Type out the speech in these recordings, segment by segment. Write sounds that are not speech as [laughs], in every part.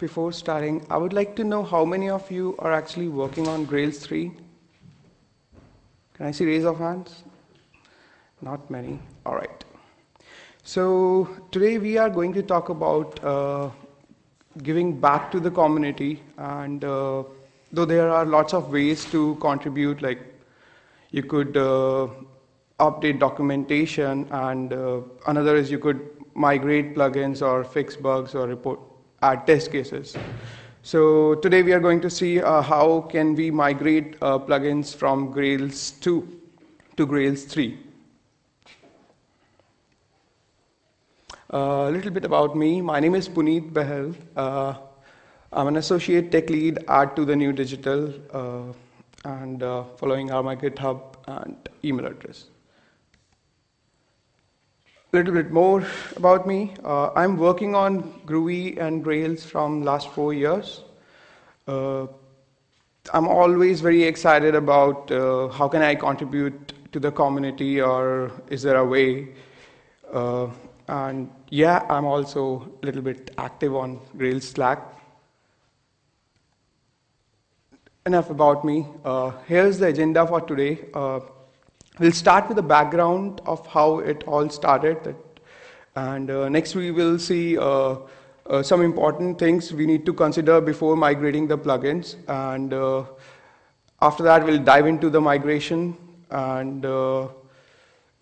before starting, I would like to know how many of you are actually working on Grails 3? Can I see raise of hands? Not many. All right. So today we are going to talk about uh, giving back to the community, and uh, though there are lots of ways to contribute, like you could uh, update documentation, and uh, another is you could migrate plugins or fix bugs or report add test cases. So today we are going to see uh, how can we migrate uh, plugins from Grails 2 to Grails 3. A uh, little bit about me. My name is Puneet Behl. Uh, I'm an associate tech lead at To The New Digital uh, and uh, following are my GitHub and email address. A little bit more about me. Uh, I'm working on Groovy and Grails from last four years. Uh, I'm always very excited about uh, how can I contribute to the community or is there a way. Uh, and yeah, I'm also a little bit active on Grails Slack. Enough about me. Uh, here's the agenda for today. We'll start with the background of how it all started. And uh, next, we will see uh, uh, some important things we need to consider before migrating the plugins. And uh, after that, we'll dive into the migration. And uh,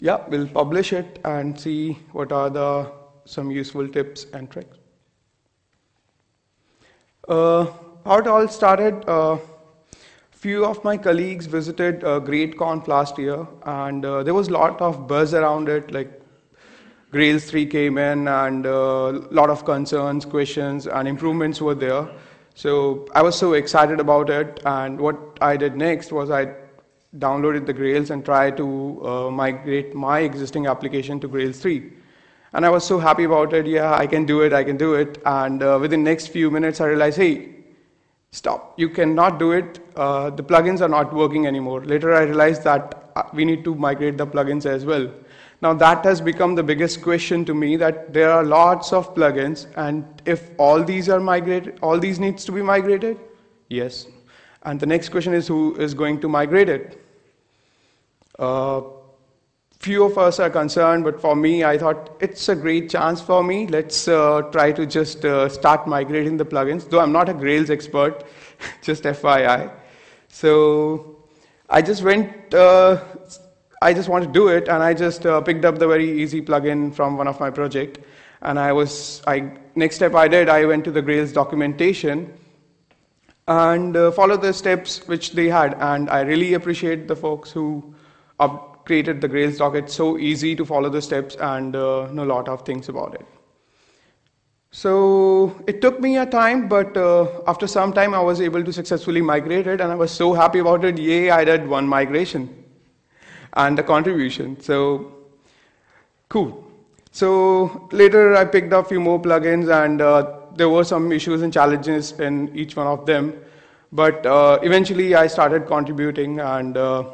yeah, we'll publish it and see what are the some useful tips and tricks. Uh, how it all started few of my colleagues visited uh, GR8Conf last year, and uh, there was a lot of buzz around it. Like Grails 3 came in, and a uh, lot of concerns, questions, and improvements were there. So I was so excited about it, and what I did next was I downloaded the Grails and tried to uh, migrate my existing application to Grails 3. And I was so happy about it. Yeah, I can do it. I can do it. And uh, within next few minutes, I realized, hey, stop. You cannot do it. Uh, the plugins are not working anymore. Later, I realized that uh, we need to migrate the plugins as well. Now, that has become the biggest question to me that there are lots of plugins, and if all these are migrated, all these needs to be migrated? Yes. And the next question is who is going to migrate it? Uh, few of us are concerned, but for me, I thought it's a great chance for me. Let's uh, try to just uh, start migrating the plugins, though I'm not a Grails expert, [laughs] just FYI. So I just went, uh, I just want to do it, and I just uh, picked up the very easy plugin from one of my project. And I was, I next step I did, I went to the Grails documentation and uh, followed the steps which they had. And I really appreciate the folks who up, created the Grails doc. It's so easy to follow the steps and uh, know a lot of things about it. So it took me a time, but uh, after some time, I was able to successfully migrate it, and I was so happy about it. Yay, I did one migration and a contribution. So cool. So later, I picked up a few more plugins, and uh, there were some issues and challenges in each one of them. But uh, eventually, I started contributing, and uh,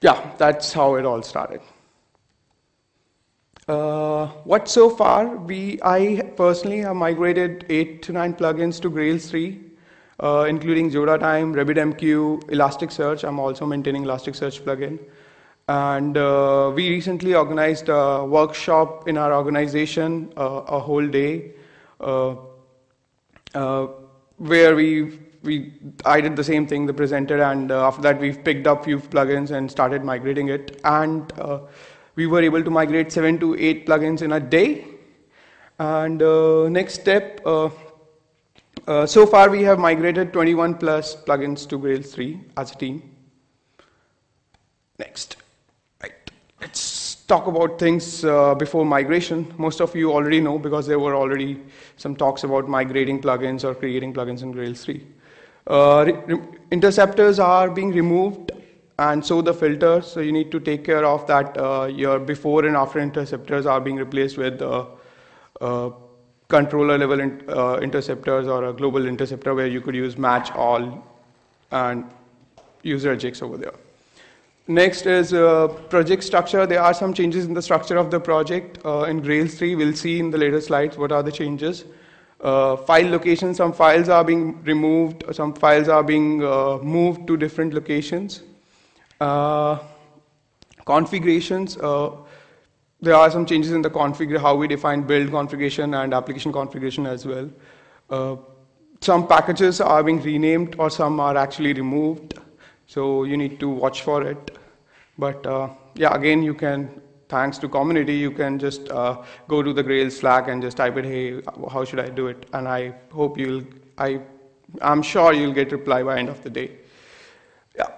yeah, that's how it all started. Uh, what so far? We, I personally have migrated eight to nine plugins to Grails 3, uh, including JodaTime, RabbitMQ, Elasticsearch. I'm also maintaining Elasticsearch plugin. And uh, we recently organized a workshop in our organization, uh, a whole day, uh, uh, where we we I did the same thing, the presenter, and uh, after that we've picked up few plugins and started migrating it, and uh, we were able to migrate seven to eight plugins in a day. And uh, next step, uh, uh, so far we have migrated 21 plus plugins to Grails 3 as a team. Next, right, let's talk about things uh, before migration. Most of you already know because there were already some talks about migrating plugins or creating plugins in Grails 3. Uh, interceptors are being removed and so the filters, so you need to take care of that. Uh, your before and after interceptors are being replaced with uh, uh, controller level in, uh, interceptors or a global interceptor where you could use match all and use regex over there. Next is uh, project structure. There are some changes in the structure of the project. In Grails 3, we'll see in the later slides what are the changes. Uh, file location, some files are being removed, some files are being uh, moved to different locations. Uh, configurations, uh, there are some changes in the configure, how we define build configuration and application configuration as well. Uh, some packages are being renamed or some are actually removed, so you need to watch for it. But uh, yeah, again, you can thanks to community, you can just uh, go to the Grails Slack and just type it, hey, how should I do it? And I hope you'll, I, I'm sure you'll get reply by end of the day. Yeah.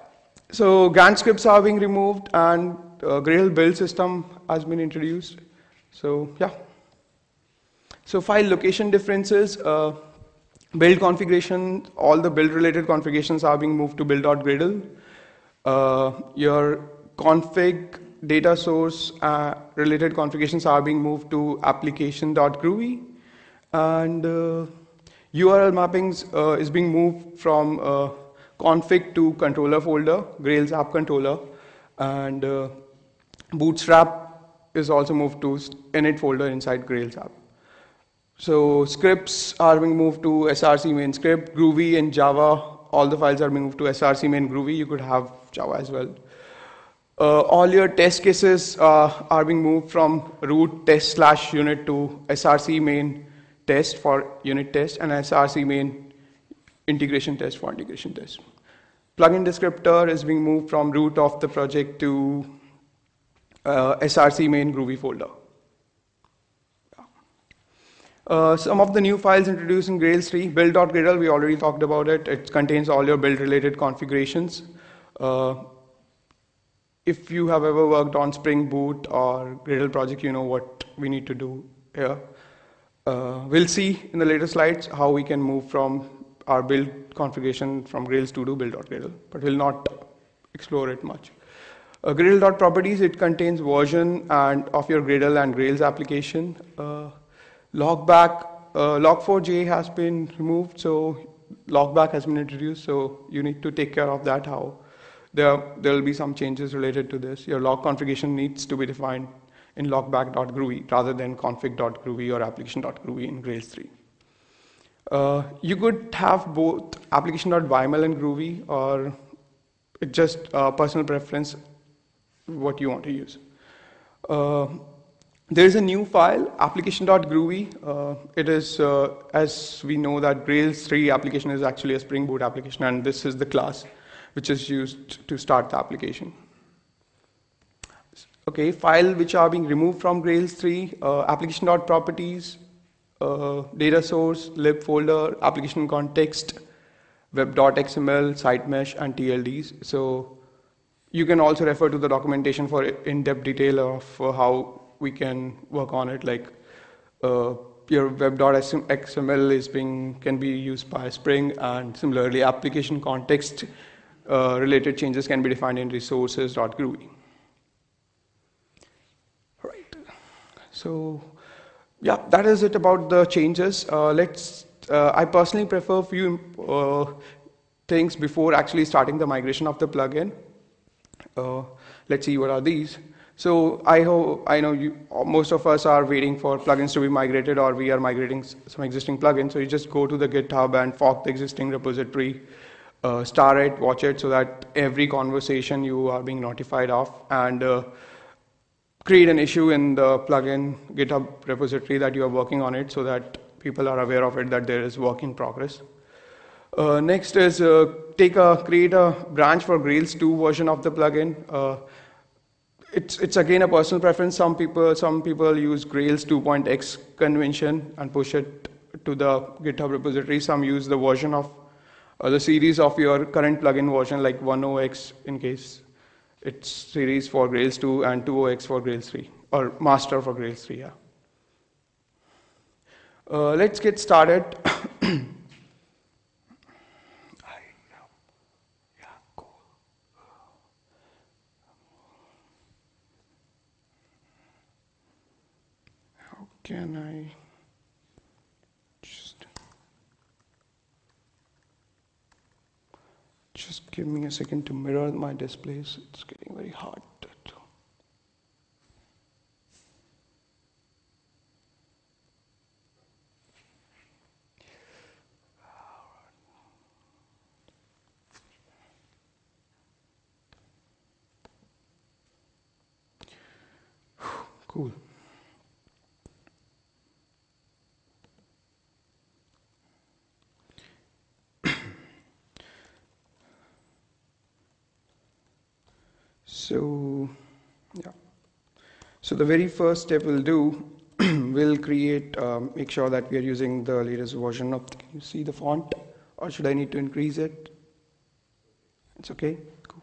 So Gant scripts are being removed and uh, Gradle build system has been introduced. So yeah. So file location differences, uh, build configuration, all the build related configurations are being moved to build.gradle. Uh, your config data source uh, related configurations are being moved to application.groovy and uh, URL mappings uh, is being moved from uh, config to controller folder, Grails app controller and uh, Bootstrap is also moved to init folder inside Grails app. So scripts are being moved to src main script, Groovy and Java, all the files are being moved to src main Groovy, you could have Java as well. Uh, all your test cases uh, are being moved from root test slash unit to src main test for unit test and src main integration test for integration test. Plugin descriptor is being moved from root of the project to uh, src main groovy folder. Uh, some of the new files introduced in Grails 3, build.gradle, we already talked about it. It contains all your build related configurations. Uh, if you have ever worked on Spring Boot or Gradle project, you know what we need to do here. Uh, we'll see in the later slides how we can move from our build configuration from Grails to do build.gradle, but we'll not explore it much. Uh, Gradle.properties, it contains version and of your Gradle and Grails application. Uh, logback, uh, log4j has been removed, so logback has been introduced, so you need to take care of that, how there will be some changes related to this. Your log configuration needs to be defined in logback.groovy rather than config.groovy or application.groovy in Grails 3. Uh, you could have both application.yml and Groovy, or just uh, personal preference what you want to use. Uh, there is a new file, application.groovy. Uh, it is, uh, as we know, that Grails 3 application is actually a Spring Boot application, and this is the class which is used to start the application. Okay, file which are being removed from Grails 3, uh, application.properties, uh, data source, lib folder, application context, web.xml, SiteMesh, and TLDs. So you can also refer to the documentation for in-depth detail of uh, how we can work on it, like uh, your web.xml is being can be used by Spring, and similarly, application context uh, related changes can be defined in resources.groovy. Right. So, yeah, that is it about the changes. Uh, let's. Uh, I personally prefer a few uh, things before actually starting the migration of the plugin. Uh, let's see what are these. So I hope I know you. Most of us are waiting for plugins to be migrated, or we are migrating some existing plugins. So you just go to the GitHub and fork the existing repository uh, star it, watch it, so that every conversation you are being notified of, and uh, create an issue in the plugin GitHub repository that you are working on it, so that people are aware of it that there is work in progress. Uh, next is uh, take a create a branch for Grails 2 version of the plugin. Uh, it's it's again a personal preference. Some people some people use Grails 2.x convention and push it to the GitHub repository. Some use the version of uh, the series of your current plugin version, like 10x in case it's series for Grails 2 and 20x for Grails 3, or master for Grails 3, yeah. Uh, let's get started. [coughs] Can I? Just give me a second to mirror my displays. It's getting very hard. To Cool. So, yeah. So the very first step we'll do, [clears throat] we'll create, um, make sure that we are using the latest version of, can you see the font? Or should I need to increase it? It's okay? Cool.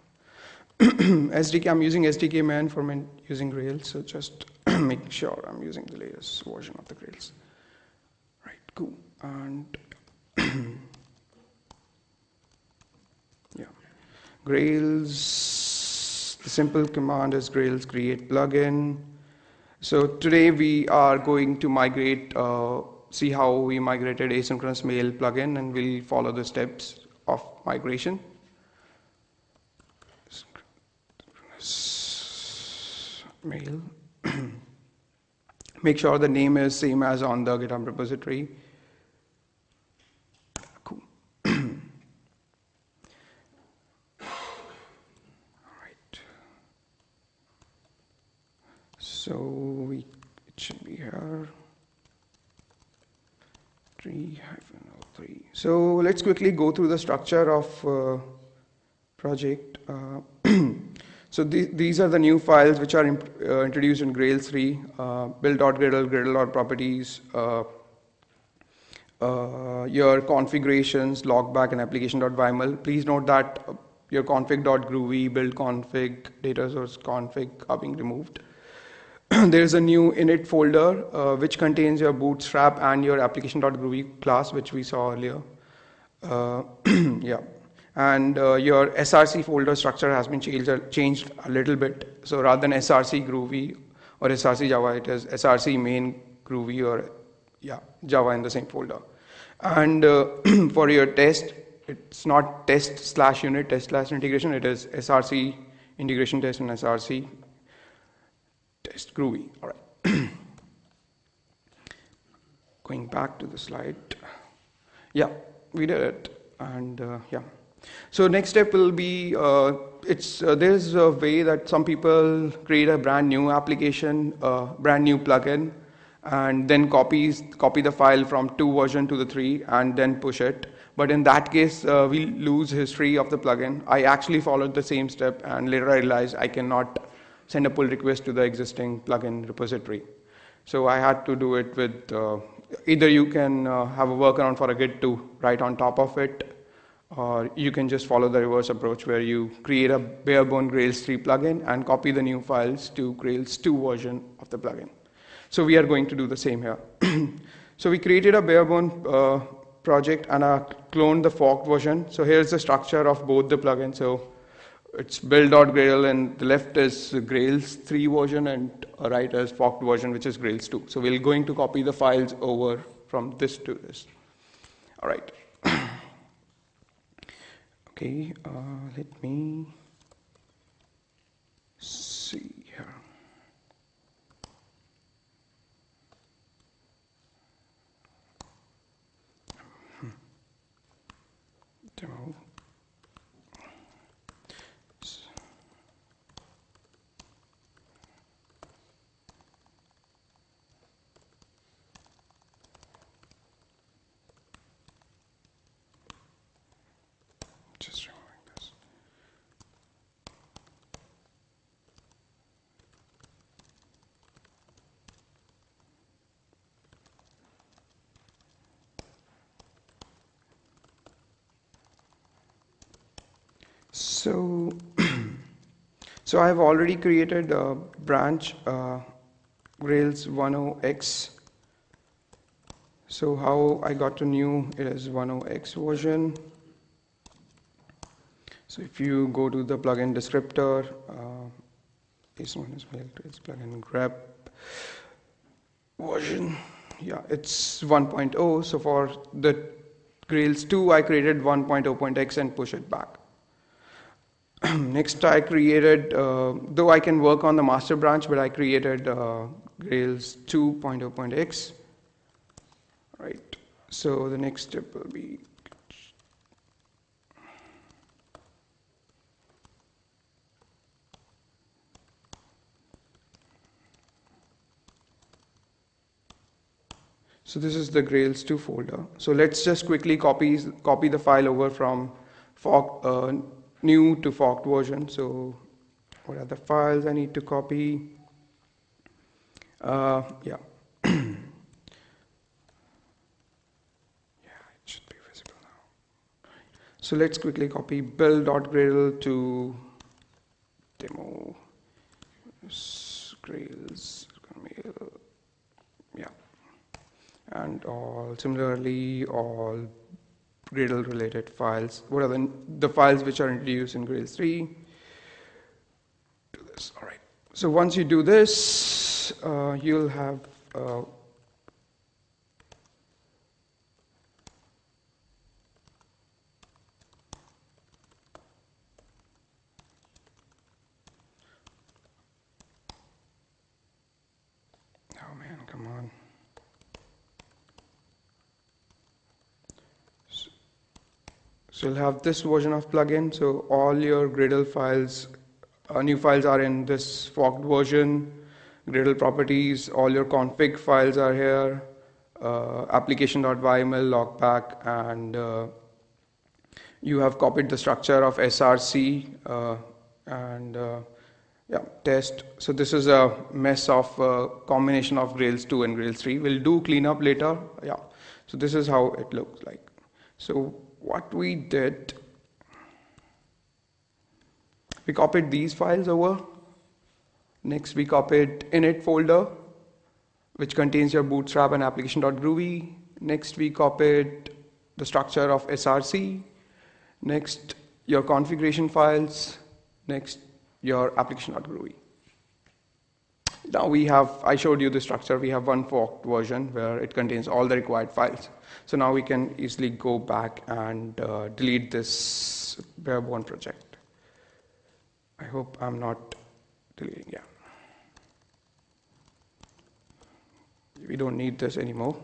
[clears throat] SDK, I'm using SDKMAN for using Grails, so just [clears throat] make sure I'm using the latest version of the Grails. Right, cool. And yeah, Grails the simple command is Grails create plugin. So today we are going to migrate, uh, see how we migrated asynchronous mail plugin and we'll follow the steps of migration. Mail. [clears throat] Make sure the name is same as on the GitHub repository. So we, it should be here. 3 hyphen 03. So let's quickly go through the structure of uh, project. Uh, [clears throat] so the, these are the new files which are uh, introduced in Grails 3, uh, build.gradle, gradle.properties, uh, uh, your configurations, logback, and application.yml. Please note that your config.groovy, build config, data source config are being removed. [clears throat] there's a new init folder uh, which contains your bootstrap and your application.groovy class which we saw earlier. Uh, [clears throat] yeah. And uh, your src folder structure has been changed, changed a little bit. So rather than src groovy or src java it is src main groovy or yeah java in the same folder. And uh, [clears throat] for your test it's not test slash unit test slash integration. It is src integration test and src test groovy. All right. [clears throat] Going back to the slide. Yeah, we did it. And uh, yeah. So next step will be uh, it's uh, there's a way that some people create a brand new application, uh, brand new plugin, and then copies copy the file from two version to the three, and then push it. But in that case, uh, we lose history of the plugin. I actually followed the same step, and later I realized I cannot send a pull request to the existing plugin repository. So I had to do it with uh, either you can uh, have a workaround for a Git to write on top of it, or you can just follow the reverse approach where you create a barebone Grails 3 plugin and copy the new files to Grails 2 version of the plugin. So we are going to do the same here. [clears throat] so we created a barebone uh, project and I cloned the forked version. So here's the structure of both the plugins. So it's build.gradle and the left is Grails 3 version and right is forked version which is Grails 2. So we're going to copy the files over from this to this. All right. [clears throat] okay, uh, let me see here. Hmm. Demo. So, [clears throat] so I have already created a branch uh, Grails 10x. So how I got to new it is 10x version. So if you go to the plugin descriptor, uh, this one is Grails plugin grep version. Yeah, it's 1.0. So for the Grails 2, I created 1.0.x and push it back. [clears throat] Next, I created, uh, though I can work on the master branch, but I created uh, Grails 2.0.x. Right. So the next step will be So this is the Grails 2 folder. So let's just quickly copy copy the file over from fork, uh, new to forked version. So what are the files I need to copy? Uh, yeah. [clears throat] yeah, it should be visible now. So let's quickly copy build.gradle to demo Grails yeah and all similarly all Gradle related files. What are the, the files which are introduced in Grails 3 do this. All right. So once you do this uh, you'll have uh, So you'll have this version of plugin. So all your Gradle files, uh, new files are in this forked version. Gradle properties, all your config files are here. Uh, application.yml, logback, and uh, you have copied the structure of SRC uh, and uh, yeah, test. So this is a mess of a combination of Grails 2 and Grails 3. We'll do cleanup later. Yeah. So this is how it looks like. So what we did, we copied these files over. Next, we copied init folder, which contains your bootstrap and application.groovy. Next, we copied the structure of SRC. Next, your configuration files. Next, your application.groovy. Now we have, I showed you the structure, we have one forked version where it contains all the required files. So now we can easily go back and uh, delete this barebone project. I hope I'm not deleting, yeah. We don't need this anymore.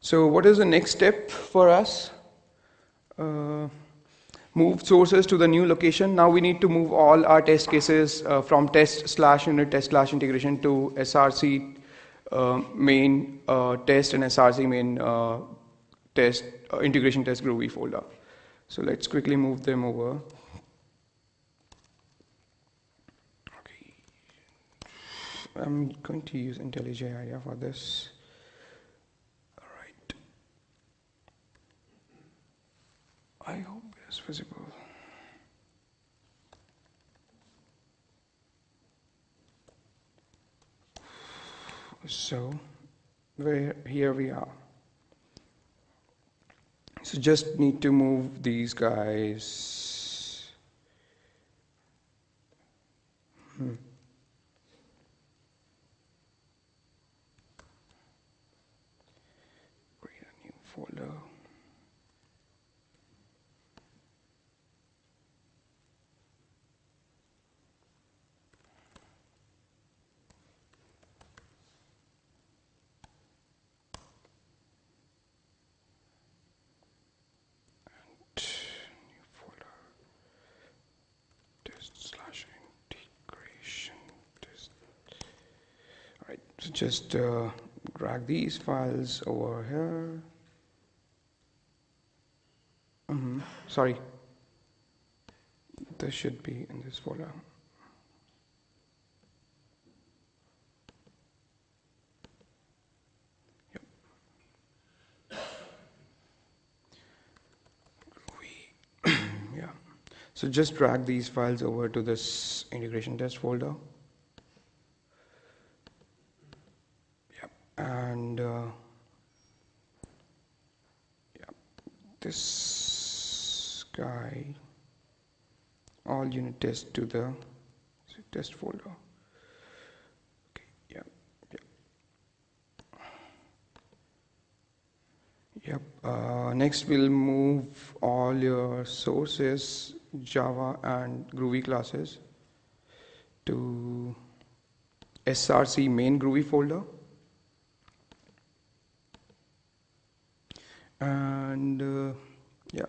So what is the next step for us? Uh, move sources to the new location. Now we need to move all our test cases uh, from test slash unit test slash integration to SRC uh, main uh, test and SRC main uh, test uh, integration test Groovy folder. So let's quickly move them over. I'm going to use IntelliJ IDEA for this. All right. I hope So, where here we are. So just need to move these guys. Hmm. Create a new folder. So just uh, drag these files over here. Mm -hmm. Sorry. This should be in this folder. [coughs] Yeah. So just drag these files over to this integration test folder. and uh, yeah, this guy all unit test to the test folder. Okay yeah yeah. Yep uh, next we'll move all your sources java and groovy classes to src main groovy folder. And uh, yeah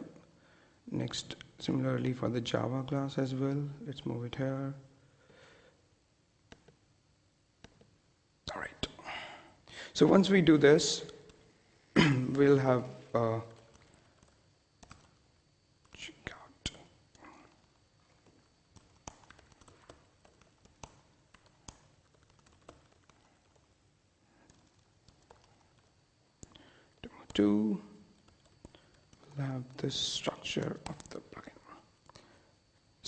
next similarly for the Java class as well let's move it here. All right so once we do this [clears throat] we'll have uh, two. We'll have the structure of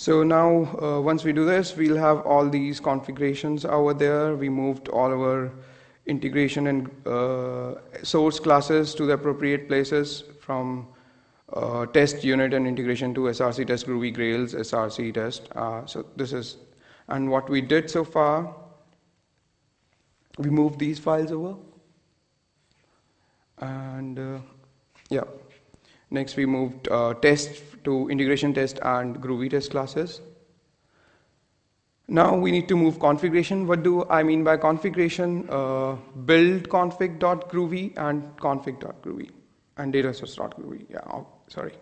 so now, uh, once we do this, we'll have all these configurations over there. We moved all our integration and uh, source classes to the appropriate places from uh, test unit and integration to SRC test Groovy Grails SRC test. Uh, so this is, and what we did so far, we moved these files over. And uh, yeah, next we moved uh, test to integration test and Groovy test classes. Now we need to move configuration. What do I mean by configuration? Uh, build config.groovy and config.groovy and data source.groovy. Yeah, oh, sorry.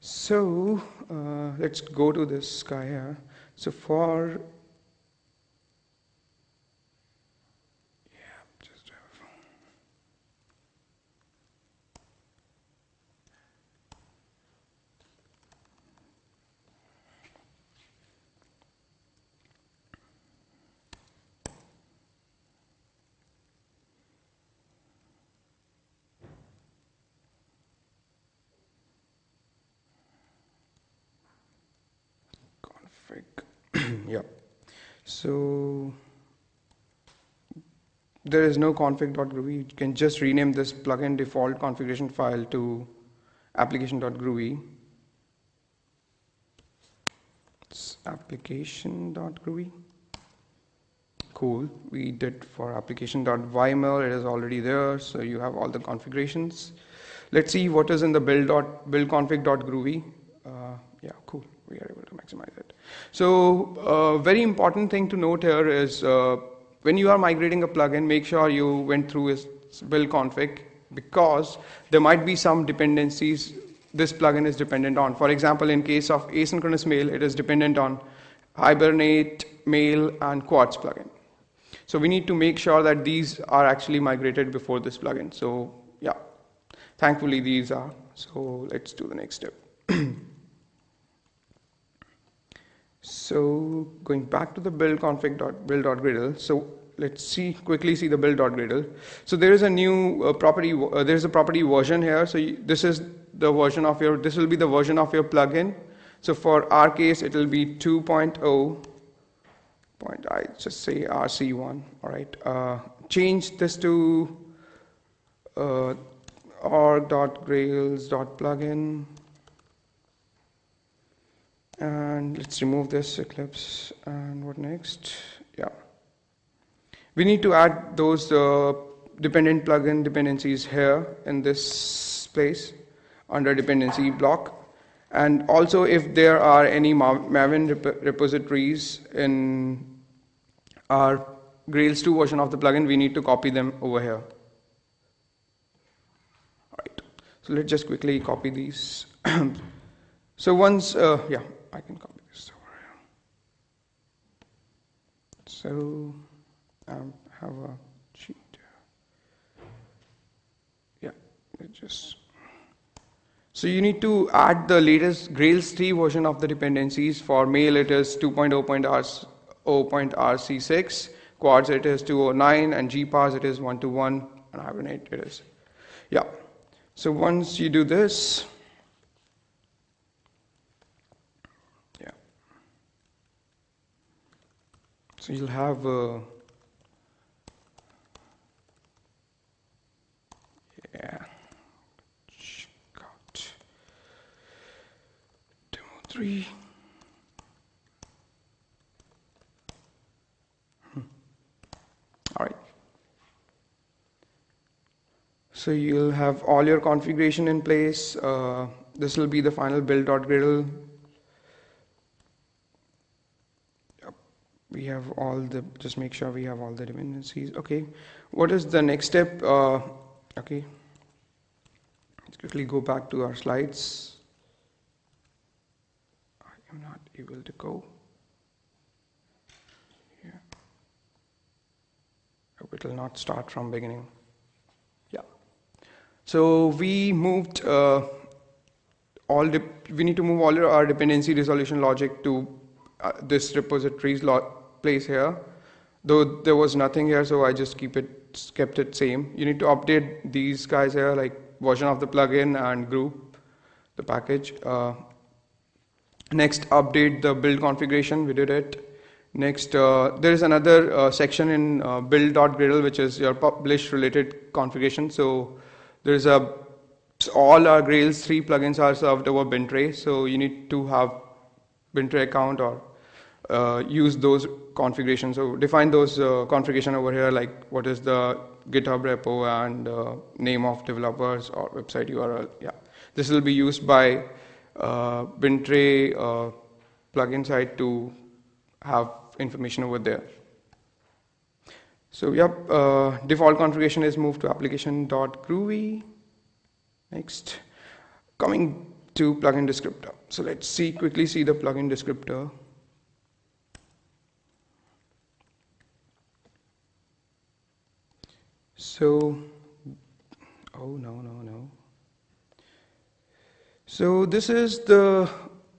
So uh, let's go to this guy here. So for config. yeah. So there is no config.groovy. You can just rename this plugin default configuration file to application.groovy. It's application.groovy. Cool. We did for application.yml. It is already there, so you have all the configurations. Let's see what is in the build dot. Uh, yeah, cool. We are able to maximize it. So, uh, very important thing to note here is uh, when you are migrating a plugin, make sure you went through its build config because there might be some dependencies this plugin is dependent on. For example, in case of asynchronous mail, it is dependent on Hibernate, Mail, and Quartz plugin. So we need to make sure that these are actually migrated before this plugin. So yeah, thankfully these are. So let's do the next step. [clears throat] So going back to the build config dot build dot gradle. So let's see quickly see the build dot gradle. So there is a new uh, property. Uh, there is a property version here. So you, this is the version of your. This will be the version of your plugin. So for our case, it will be 2.0. Point I just say RC1. All right. Uh, change this to uh, org.grails.plugin and let's remove this eclipse. And what next? Yeah. We need to add those uh, dependent plugin dependencies here in this place under dependency block. And also if there are any maven rep repositories in our grails 2 version of the plugin we need to copy them over here. All right. So let's just quickly copy these. [clears throat] So once uh, yeah I can copy this over. So I have a sheet. Yeah, it just. So you need to add the latest Grails 3 version of the dependencies. For mail it is 2.0.rc6, Quartz it is 209, and GPars it is 1 to 1, and Hibernate it is. Yeah. So once you do this, So you'll have uh, yeah got demo three. Hmm. All right. So you'll have all your configuration in place. Uh, this will be the final build.gradle we have all the just make sure we have all the dependencies. Okay what is the next step? Uh, okay. Let's quickly go back to our slides. I am not able to go. Here it will not start from beginning. Yeah. So we moved uh, all, we need to move all our dependency resolution logic to uh, this repository's place here. Though there was nothing here, so I just keep it kept it same. You need to update these guys here, like version of the plugin and group, the package. Uh, next, update the build configuration. We did it. Next, uh, there is another uh, section in uh, build.gradle which is your publish related configuration. So there is a all our Grails 3 plugins are served over Bintray. So you need to have Bintray account or uh, use those configurations. So define those uh, configuration over here, like what is the GitHub repo and uh, name of developers or website URL. Yeah, this will be used by uh, Bintray uh, plugin side to have information over there. So yep, uh, default configuration is moved to application.groovy. Next, coming to plugin descriptor. So let's see quickly see the plugin descriptor. So, oh no, no, no. So this is the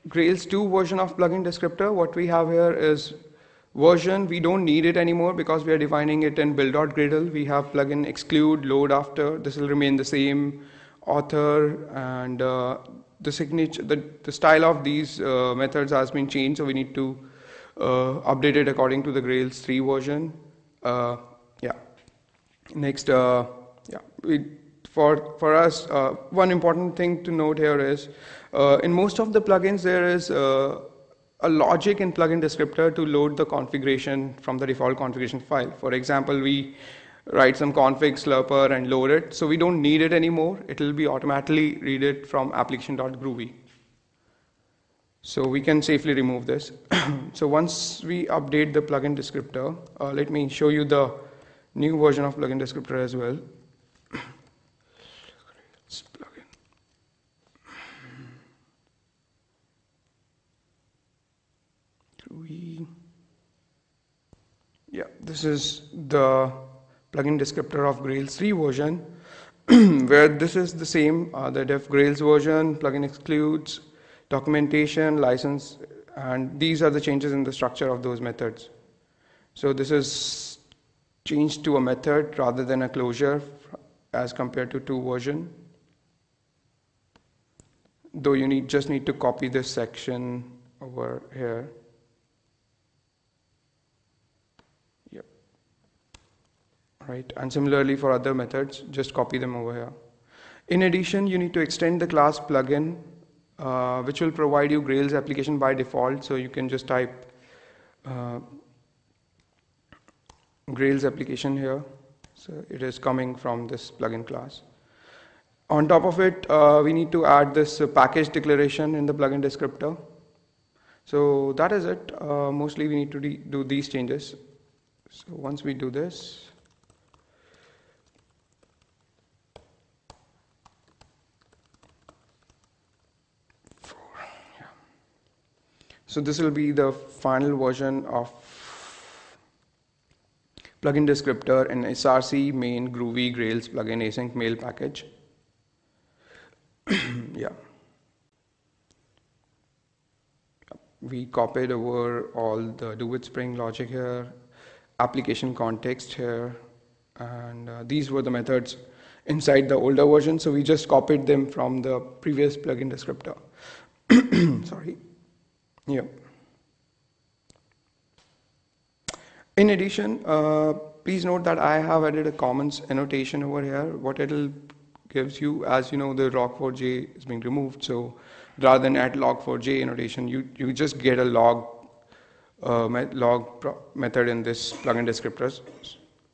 Grails 2 version of plugin descriptor. What we have here is version. We don't need it anymore because we are defining it in build.gradle. We have plugin exclude, load after. This will remain the same author and uh, the signature, the, the style of these uh, methods has been changed. So we need to uh, update it according to the Grails 3 version. Uh, yeah. Next, uh, yeah, for, for us, uh, one important thing to note here is uh, in most of the plugins, there is a logic in plugin descriptor to load the configuration from the default configuration file. For example, we write some config slurper and load it. So we don't need it anymore. It will be automatically read it from application.groovy. So we can safely remove this. [clears throat] so once we update the plugin descriptor, uh, let me show you the new version of plugin descriptor as well. yeah this is the plugin descriptor of Grails 3 version [clears throat] where this is the same uh, the def Grails version plugin excludes documentation license and these are the changes in the structure of those methods so this is changed to a method rather than a closure as compared to 2 version though you need just need to copy this section over here Yep. right? And similarly for other methods, just copy them over here. In addition, you need to extend the class plugin, uh, which will provide you Grails application by default. So you can just type uh, Grails application here. So it is coming from this plugin class. On top of it, uh, we need to add this uh, package declaration in the plugin descriptor. So that is it. Uh, mostly we need to do these changes. So once we do this, So this will be the final version of plugin descriptor in SRC main Groovy Grails plugin async mail package. [clears throat] yeah. We copied over all the do with Spring logic here, application context here, and uh, these were the methods inside the older version. So we just copied them from the previous plugin descriptor. [clears throat] Sorry. Yeah. In addition, uh, please note that I have added a Commons annotation over here. What it'll gives you, as you know, the log4j is being removed. So rather than add log4j annotation, you, you just get a log uh, log method in this plugin descriptors.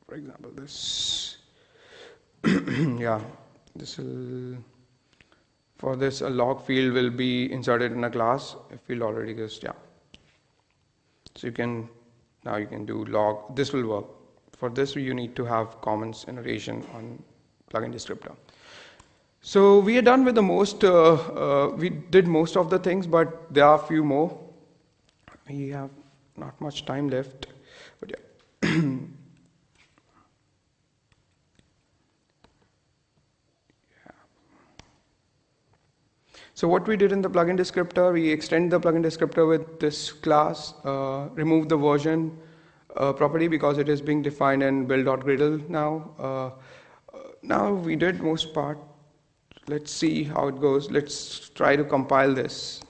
For example, this, [clears throat] yeah, this will for this, a log field will be inserted in a class. Field already exists, yeah. So you can, now you can do log, this will work. For this, you need to have Commons annotation on plugin descriptor. So we are done with the most, uh, uh, we did most of the things, but there are a few more. We have not much time left, but yeah. So what we did in the plugin descriptor, we extend the plugin descriptor with this class, uh, remove the version uh, property because it is being defined in build.gradle now. Uh, now we did most part. Let's see how it goes. Let's try to compile this.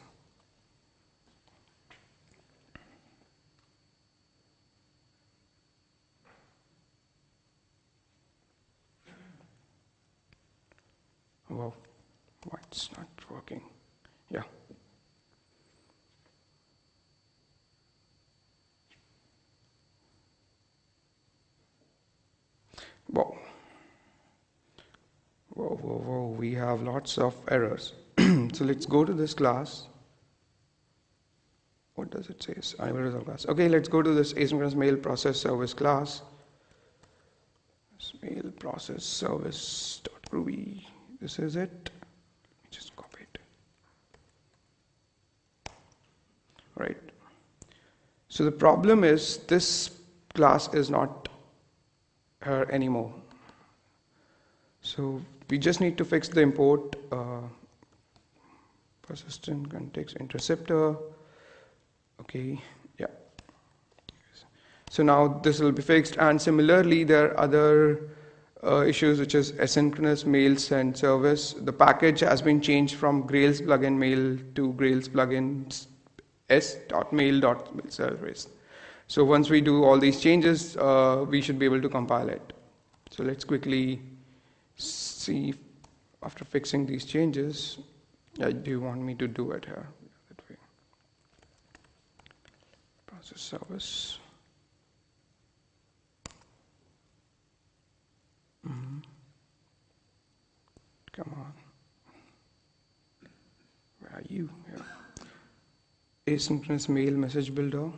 Wow, why it's not working? Yeah. Whoa. Whoa, whoa, whoa, we have lots of errors. [clears throat] so let's go to this class. What does it say? Enable resolve class. Okay, let's go to this asynchronous mail process service class. Mail process service dot groovy. This is it. Let me Just copy it. Right. So the problem is this class is not here anymore. So we just need to fix the import uh, persistent context interceptor. Okay, yeah. So now this will be fixed, and similarly, there are other uh, issues which is asynchronous mail send service. The package has been changed from Grails plugin mail to Grails plugin s.mail.mail service. So once we do all these changes, uh, we should be able to compile it. So let's quickly see after fixing these changes. Yeah, do you want me to do it here? Process service. Mm-hmm. Come on. Where are you? Yeah. Asynchronous mail message builder.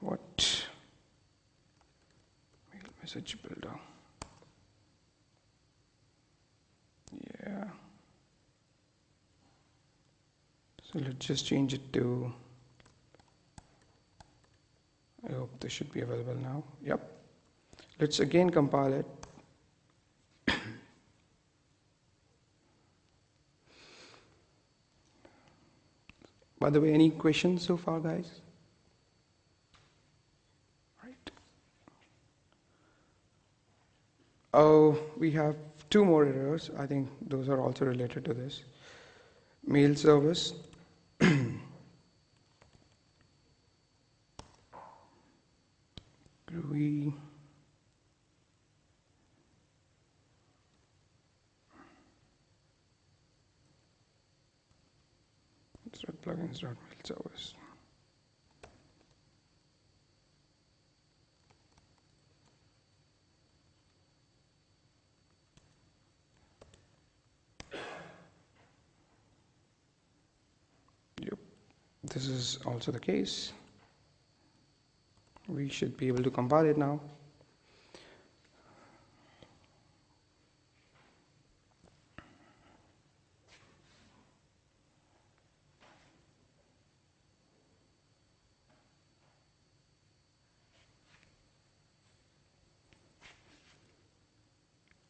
What? Mail message builder. Yeah. So let's just change it to I hope this should be available now. Yep. Let's again compile it. By the way, any questions so far, guys? Right. Oh, we have two more errors. I think those are also related to this. Mail service. Groovy. Yep, this is also the case. We should be able to compile it now.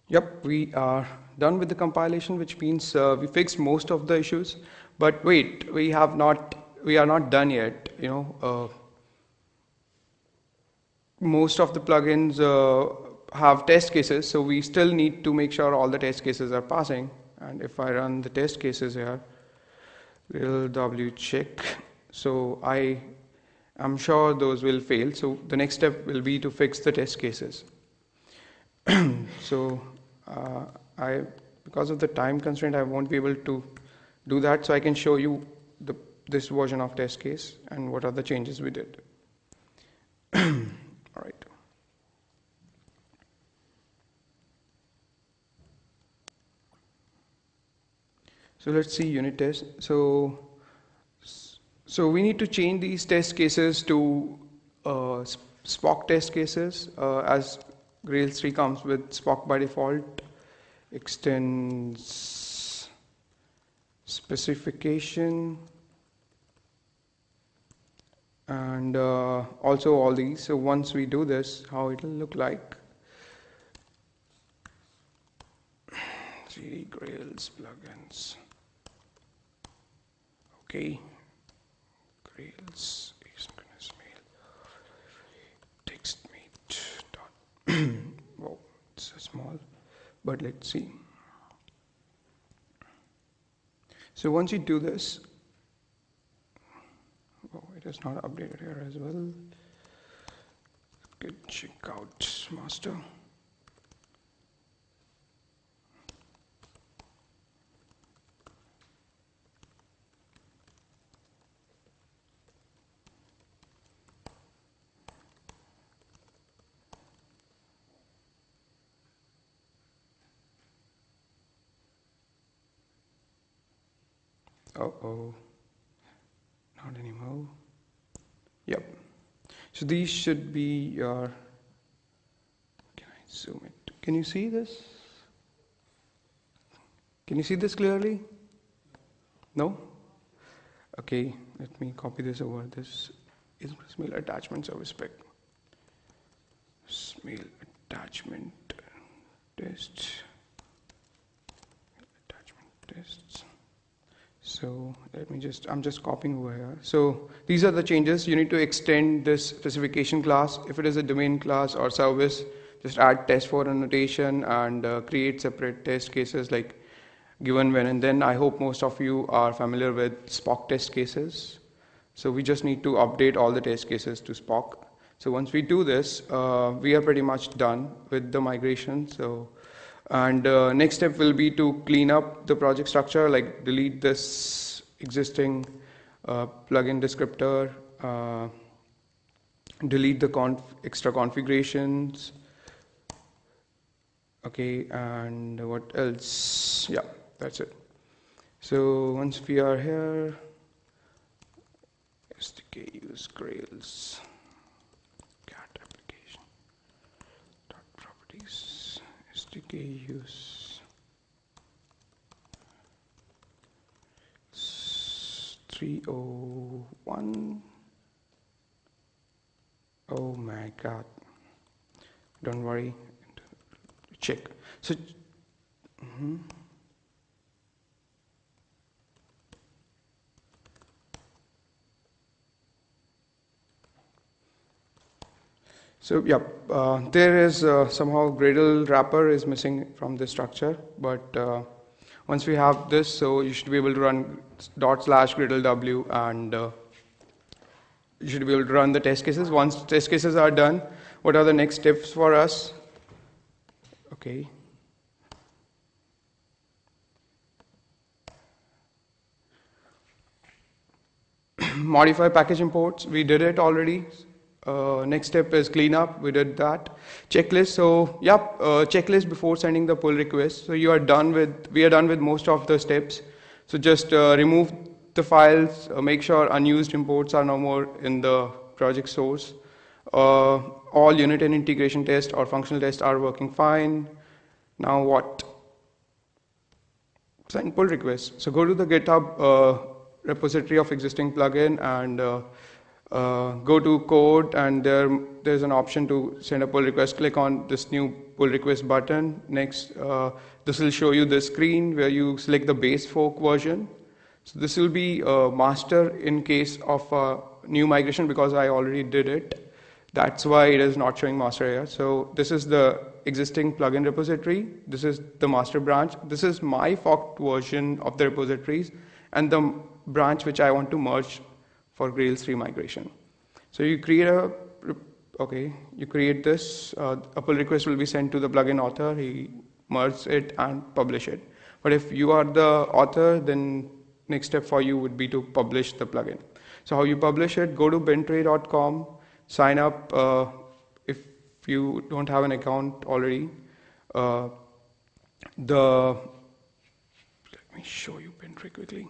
Yep, we are done with the compilation, which means uh, we fixed most of the issues. But wait, we have not, we are not done yet. You know, uh, most of the plugins uh, have test cases, so we still need to make sure all the test cases are passing. And if I run the test cases here, will w check. So I am sure those will fail. So the next step will be to fix the test cases. [clears throat] so uh, I, because of the time constraint, I won't be able to do that. So I can show you the, this version of test case and what are the changes we did. All right. So let's see unit test. So, so we need to change these test cases to uh, Spock test cases uh, as Grails 3 comes with Spock by default, extends specification and uh, also all these. So once we do this, how it will look like. [sighs] CD Grails plugins. Okay, Grails. Small but let's see. So once you do this oh it is not updated here as well. Good, check out master Uh-oh. Not anymore. Yep. So these should be your, can I zoom it? Can you see this? Can you see this clearly? No? Okay, let me copy this over. This is mail attachment service spec. Mail attachment test. Attachment tests. So let me just, I'm just copying over here. So these are the changes. You need to extend this specification class. If it is a domain class or service, just add test for annotation and uh, create separate test cases like given when. And then I hope most of you are familiar with Spock test cases. So we just need to update all the test cases to Spock. So once we do this, uh, we are pretty much done with the migration. So and uh, next step will be to clean up the project structure, like delete this existing uh, plugin descriptor, uh, delete the conf extra configurations. Okay, and what else? Yeah, that's it. So once we are here, SDK use Grails. SDK use 301 oh my god. Don't worry. Check. So mm -hmm. So yeah, uh, there is uh, somehow Gradle wrapper is missing from this structure, but uh, once we have this, so you should be able to run dot slash Gradle w and uh, you should be able to run the test cases. Once test cases are done, what are the next steps for us? Okay. [clears throat] Modify package imports, we did it already. Uh, next step is cleanup. We did that checklist. So yep, uh, checklist before sending the pull request. So you are done with. We are done with most of the steps. So just uh, remove the files. Uh, make sure unused imports are no more in the project source. Uh, all unit and integration tests or functional tests are working fine. Now what? Send pull request. So go to the GitHub uh, repository of existing plugin and uh, go to code and there there's an option to send a pull request. Click on this new pull request button. Next uh, this will show you the screen where you select the base fork version. So this will be master in case of new migration because I already did it. That's why it is not showing master here. So this is the existing plugin repository. This is the master branch. This is my forked version of the repositories and the branch which I want to merge for Grails 3 migration. So you create a, okay, you create this, uh, a pull request will be sent to the plugin author, he merges it and publish it. But if you are the author, then next step for you would be to publish the plugin. So how you publish it, go to bintray.com, sign up uh, if you don't have an account already. Uh, the, let me show you Bintray quickly.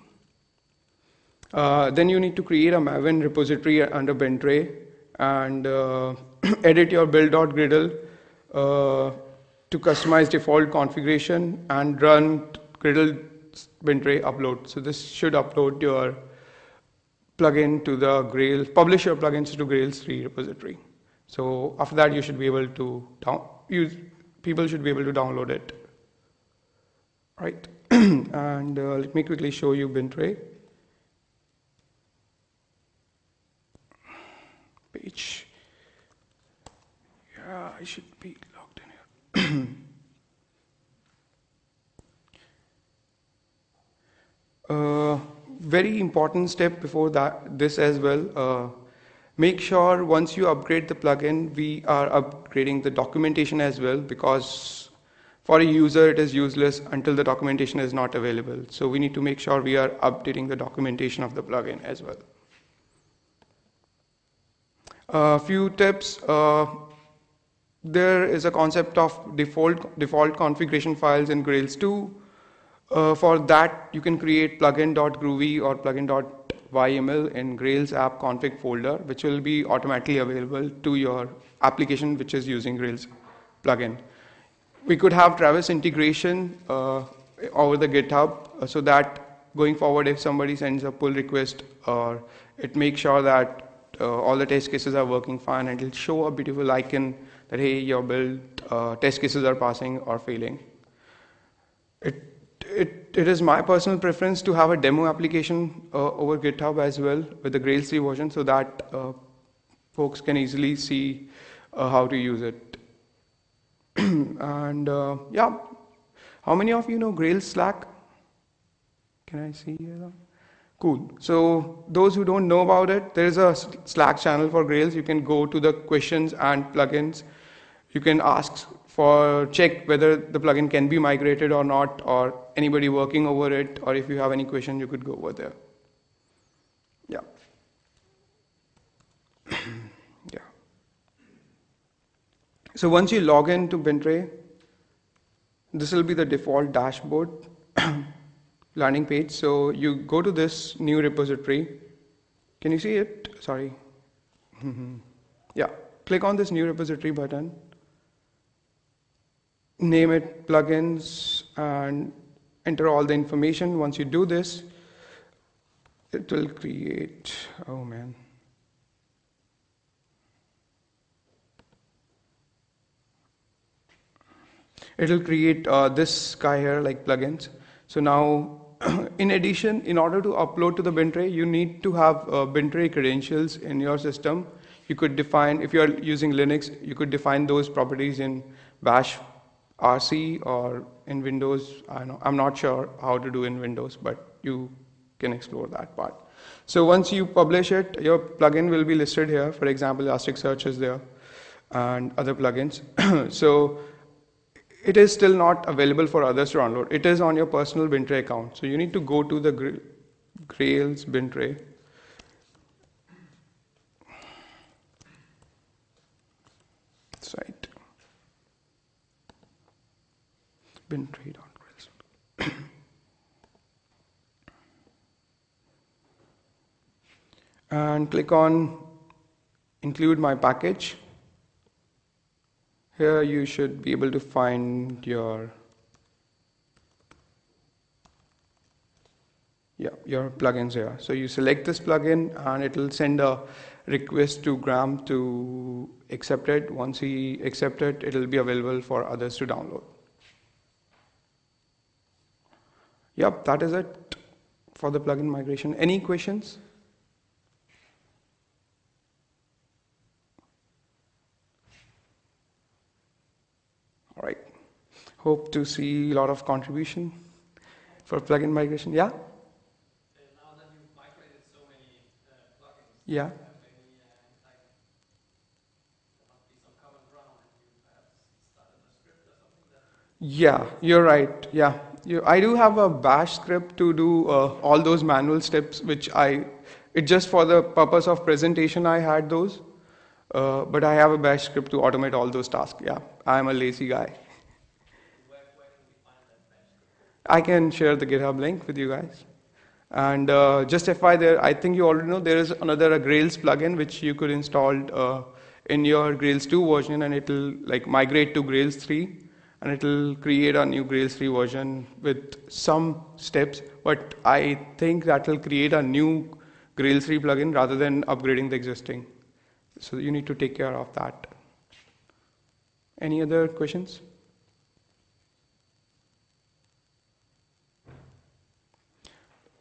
Uh, then you need to create a Maven repository under Bintray and uh, [clears throat] edit your build.gradle uh, to customize default configuration and run Gradle Bintray upload. So this should upload your plugin to the Grail, publish your plugins to Grails 3 repository. So after that, you should be able to down, use, people should be able to download it. right? [clears throat] and uh, let me quickly show you Bintray. Page. Yeah, I should be logged in here. [clears throat] uh, very important step before that, this as well. Uh, make sure once you upgrade the plugin, we are upgrading the documentation as well because for a user it is useless until the documentation is not available. So we need to make sure we are updating the documentation of the plugin as well. A few tips. Uh, there is a concept of default default configuration files in Grails 2. Uh, for that, you can create plugin.groovy or plugin.yml in Grails app config folder, which will be automatically available to your application which is using Grails plugin. We could have Travis integration uh, over the GitHub uh, so that going forward, if somebody sends a pull request, or it makes sure that uh, all the test cases are working fine, and it'll show a beautiful icon that hey, your build uh, test cases are passing or failing. It it, it is my personal preference to have a demo application uh, over GitHub as well with the Grails 3 version so that uh, folks can easily see uh, how to use it. [clears throat] and uh, yeah, how many of you know Grails Slack? Can I see? Cool. So those who don't know about it, there is a Slack channel for Grails. You can go to the questions and plugins. You can ask for check whether the plugin can be migrated or not, or anybody working over it, or if you have any question, you could go over there. Yeah. [clears throat] yeah. So once you log in to Bintray, this will be the default dashboard [clears throat] landing page. So you go to this new repository. Can you see it? Sorry. [laughs] yeah. Click on this new repository button name it plugins and enter all the information. Once you do this, it will create, oh man. It'll create uh, this guy here like plugins. So now, [clears throat] in addition, in order to upload to the Bintray, you need to have uh, Bintray credentials in your system. You could define, if you're using Linux, you could define those properties in bash RC or in Windows. I I'm not sure how to do in Windows, but you can explore that part. So once you publish it, your plugin will be listed here. For example, Elasticsearch is there and other plugins. [clears throat] so it is still not available for others to download. It is on your personal Bintray account. So you need to go to the Grails Bintray. site. been trade on Grails. [coughs] and click on include my package. Here you should be able to find your yeah your plugins here. So you select this plugin and it will send a request to Graeme to accept it. Once he accepts it, it will be available for others to download. Yep, that is it for the plugin migration. Any questions? All right. Hope to see a lot of contribution for plugin migration. Yeah? yeah. Yeah, you're right. Yeah, you, I do have a bash script to do uh, all those manual steps, which I, it just for the purpose of presentation I had those, uh, but I have a bash script to automate all those tasks. Yeah, I'm a lazy guy. I can share the GitHub link with you guys. And uh, just FYI there, I think you already know there is another Grails plugin which you could install uh, in your Grails 2 version and it will like migrate to Grails 3 and it will create a new Grails 3 version with some steps, but I think that will create a new Grails 3 plugin rather than upgrading the existing. So you need to take care of that. Any other questions?